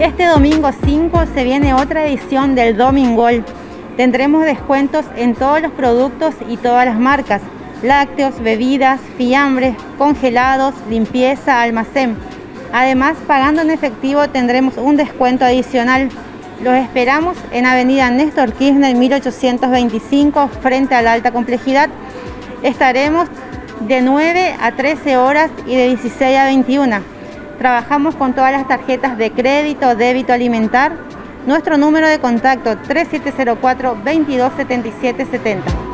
Este domingo 5 se viene otra edición del Domingol. Tendremos descuentos en todos los productos y todas las marcas, lácteos, bebidas, fiambres, congelados, limpieza, almacén. Además, pagando en efectivo tendremos un descuento adicional. Los esperamos en Avenida Néstor Kirchner 1825 frente a la alta complejidad. Estaremos de 9 a 13 horas y de 16 a 21. Trabajamos con todas las tarjetas de crédito, débito alimentar. Nuestro número de contacto 3704 227770.